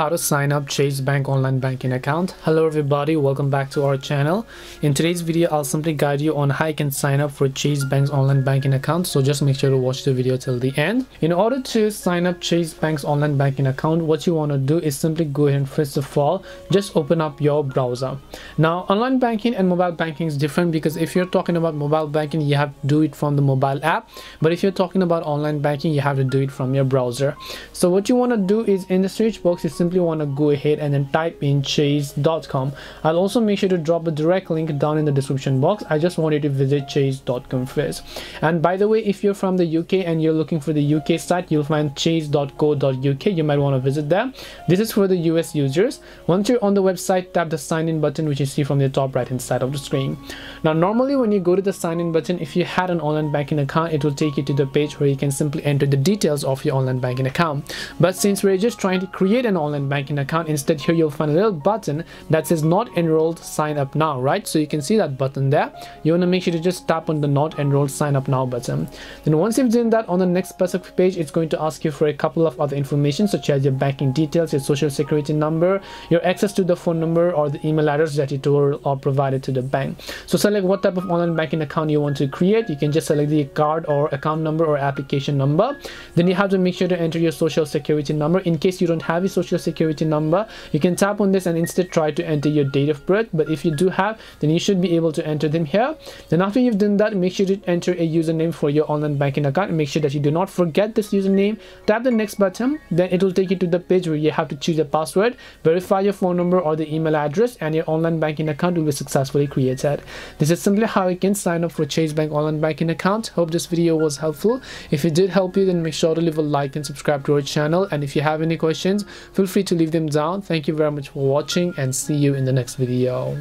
how to sign up Chase Bank online banking account. Hello everybody, welcome back to our channel. In today's video, I'll simply guide you on how you can sign up for Chase Bank's online banking account. So just make sure to watch the video till the end. In order to sign up Chase Bank's online banking account, what you want to do is simply go ahead and first of all, just open up your browser. Now, online banking and mobile banking is different because if you're talking about mobile banking, you have to do it from the mobile app. But if you're talking about online banking, you have to do it from your browser. So what you want to do is in the search box, simply want to go ahead and then type in chase.com. I'll also make sure to drop a direct link down in the description box. I just want you to visit chase.com first. And by the way, if you're from the UK and you're looking for the UK site, you'll find chase.co.uk. You might want to visit there. This is for the US users. Once you're on the website, tap the sign in button, which you see from the top right hand side of the screen. Now, normally when you go to the sign in button, if you had an online banking account, it will take you to the page where you can simply enter the details of your online banking account. But since we're just trying to create an online banking account, instead here you'll find a little button that says not enrolled sign up now, right? So you can see that button there. You want to make sure to just tap on the not enrolled sign up now button. Then once you've done that on the next specific page, it's going to ask you for a couple of other information such as your banking details, your social security number, your access to the phone number or the email address that you uh, told or provided to the bank. So select what type of online banking account you want to create. You can just select the card or account number or application number. Then you have to make sure to enter your social security number. In case you don't have a social security number, you can tap on this and instead try to enter your date of birth. But if you do have, then you should be able to enter them here. Then after you've done that, make sure to enter a username for your online banking account make sure that you do not forget this username. Tap the next button, then it will take you to the page where you have to choose a password, verify your phone number or the email address, and your online banking account will be successfully created. This is simply how you can sign up for Chase Bank online banking account. Hope this video was helpful. If it did help you, then make sure to leave a like and subscribe to our channel. And if you have any questions, feel free to leave them down. Thank you very much for watching and see you in the next video.